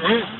Mm-hmm.